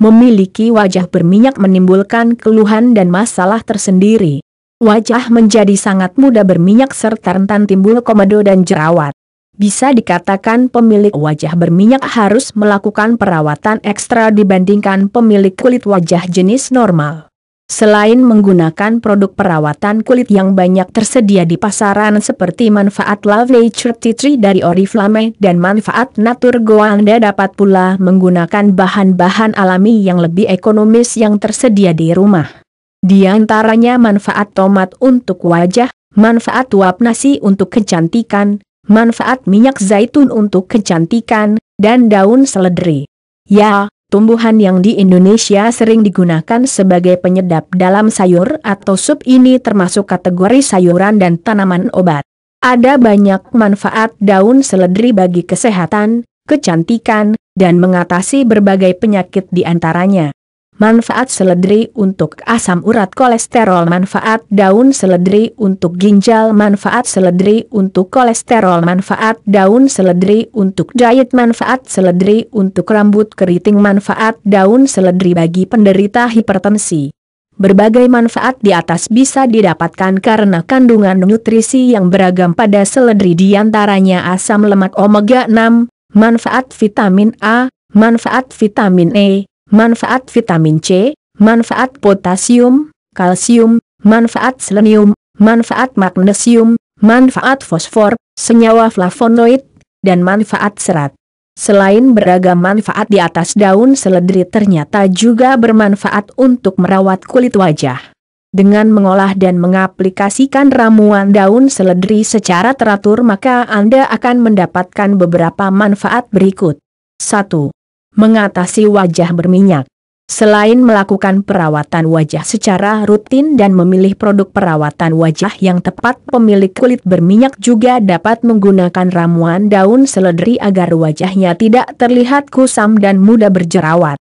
memiliki wajah berminyak menimbulkan keluhan dan masalah tersendiri. Wajah menjadi sangat mudah berminyak serta rentan timbul komedo dan jerawat. Bisa dikatakan pemilik wajah berminyak harus melakukan perawatan ekstra dibandingkan pemilik kulit wajah jenis normal. Selain menggunakan produk perawatan kulit yang banyak tersedia di pasaran seperti manfaat Love Nature Tea Tree dari Oriflame dan manfaat Naturgo Anda dapat pula menggunakan bahan-bahan alami yang lebih ekonomis yang tersedia di rumah. Di antaranya manfaat tomat untuk wajah, manfaat uap nasi untuk kecantikan, manfaat minyak zaitun untuk kecantikan, dan daun seledri. Ya, tumbuhan yang di Indonesia sering digunakan sebagai penyedap dalam sayur atau sup ini termasuk kategori sayuran dan tanaman obat. Ada banyak manfaat daun seledri bagi kesehatan, kecantikan, dan mengatasi berbagai penyakit di antaranya. Manfaat seledri untuk asam urat kolesterol Manfaat daun seledri untuk ginjal Manfaat seledri untuk kolesterol Manfaat daun seledri untuk diet Manfaat seledri untuk rambut keriting Manfaat daun seledri bagi penderita hipertensi. Berbagai manfaat di atas bisa didapatkan karena kandungan nutrisi yang beragam pada seledri di antaranya asam lemak omega 6, manfaat vitamin A, manfaat vitamin E, manfaat vitamin C, manfaat potasium, kalsium, manfaat selenium, manfaat magnesium, manfaat fosfor, senyawa flavonoid, dan manfaat serat. Selain beragam manfaat di atas daun seledri ternyata juga bermanfaat untuk merawat kulit wajah. Dengan mengolah dan mengaplikasikan ramuan daun seledri secara teratur maka Anda akan mendapatkan beberapa manfaat berikut. 1 mengatasi wajah berminyak. Selain melakukan perawatan wajah secara rutin dan memilih produk perawatan wajah yang tepat, pemilik kulit berminyak juga dapat menggunakan ramuan daun seledri agar wajahnya tidak terlihat kusam dan mudah berjerawat.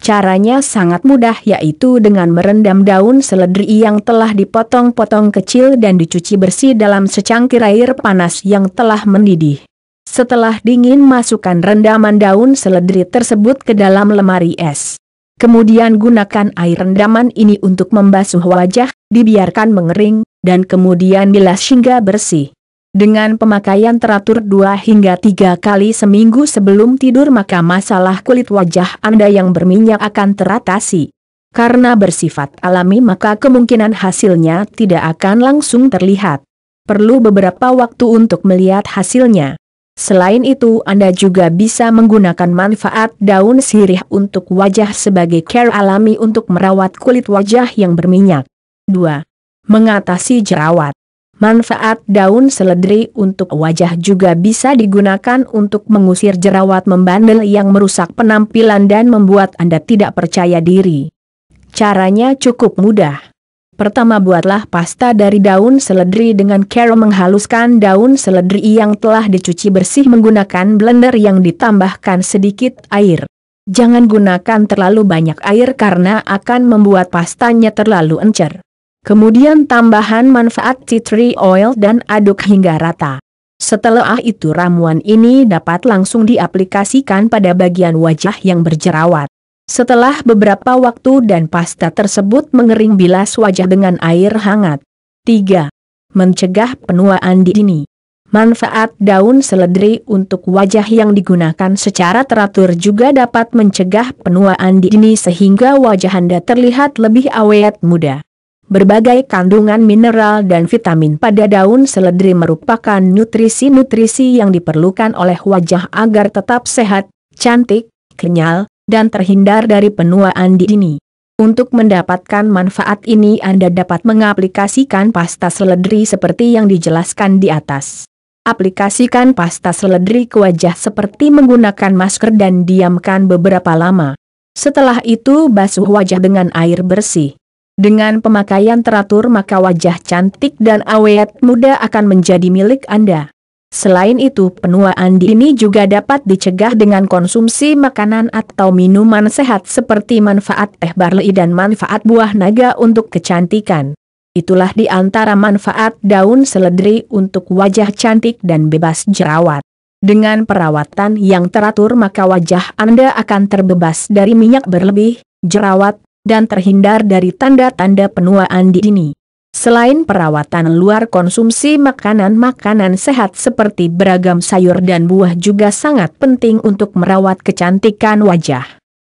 Caranya sangat mudah yaitu dengan merendam daun seledri yang telah dipotong-potong kecil dan dicuci bersih dalam secangkir air panas yang telah mendidih. Setelah dingin masukkan rendaman daun seledri tersebut ke dalam lemari es. Kemudian gunakan air rendaman ini untuk membasuh wajah, dibiarkan mengering, dan kemudian bilas hingga bersih. Dengan pemakaian teratur 2 hingga 3 kali seminggu sebelum tidur maka masalah kulit wajah Anda yang berminyak akan teratasi. Karena bersifat alami maka kemungkinan hasilnya tidak akan langsung terlihat. Perlu beberapa waktu untuk melihat hasilnya. Selain itu Anda juga bisa menggunakan manfaat daun sirih untuk wajah sebagai care alami untuk merawat kulit wajah yang berminyak. 2. Mengatasi jerawat. Manfaat daun seledri untuk wajah juga bisa digunakan untuk mengusir jerawat membandel yang merusak penampilan dan membuat Anda tidak percaya diri. Caranya cukup mudah. Pertama buatlah pasta dari daun seledri dengan cara menghaluskan daun seledri yang telah dicuci bersih menggunakan blender yang ditambahkan sedikit air. Jangan gunakan terlalu banyak air karena akan membuat pastanya terlalu encer. Kemudian tambahan manfaat tea tree oil dan aduk hingga rata. Setelah itu ramuan ini dapat langsung diaplikasikan pada bagian wajah yang berjerawat. Setelah beberapa waktu dan pasta tersebut mengering bilas wajah dengan air hangat. 3. Mencegah penuaan dini. Manfaat daun seledri untuk wajah yang digunakan secara teratur juga dapat mencegah penuaan dini sehingga wajah Anda terlihat lebih awet muda. Berbagai kandungan mineral dan vitamin pada daun seledri merupakan nutrisi-nutrisi yang diperlukan oleh wajah agar tetap sehat, cantik, kenyal, dan terhindar dari penuaan dini. Untuk mendapatkan manfaat ini Anda dapat mengaplikasikan pasta seledri seperti yang dijelaskan di atas. Aplikasikan pasta seledri ke wajah seperti menggunakan masker dan diamkan beberapa lama. Setelah itu basuh wajah dengan air bersih. Dengan pemakaian teratur maka wajah cantik dan awet muda akan menjadi milik Anda. Selain itu, penuaan dini juga dapat dicegah dengan konsumsi makanan atau minuman sehat seperti manfaat teh barley dan manfaat buah naga untuk kecantikan. Itulah di antara manfaat daun seledri untuk wajah cantik dan bebas jerawat. Dengan perawatan yang teratur maka wajah Anda akan terbebas dari minyak berlebih, jerawat, dan terhindar dari tanda-tanda penuaan dini. Selain perawatan luar konsumsi makanan-makanan sehat seperti beragam sayur dan buah juga sangat penting untuk merawat kecantikan wajah.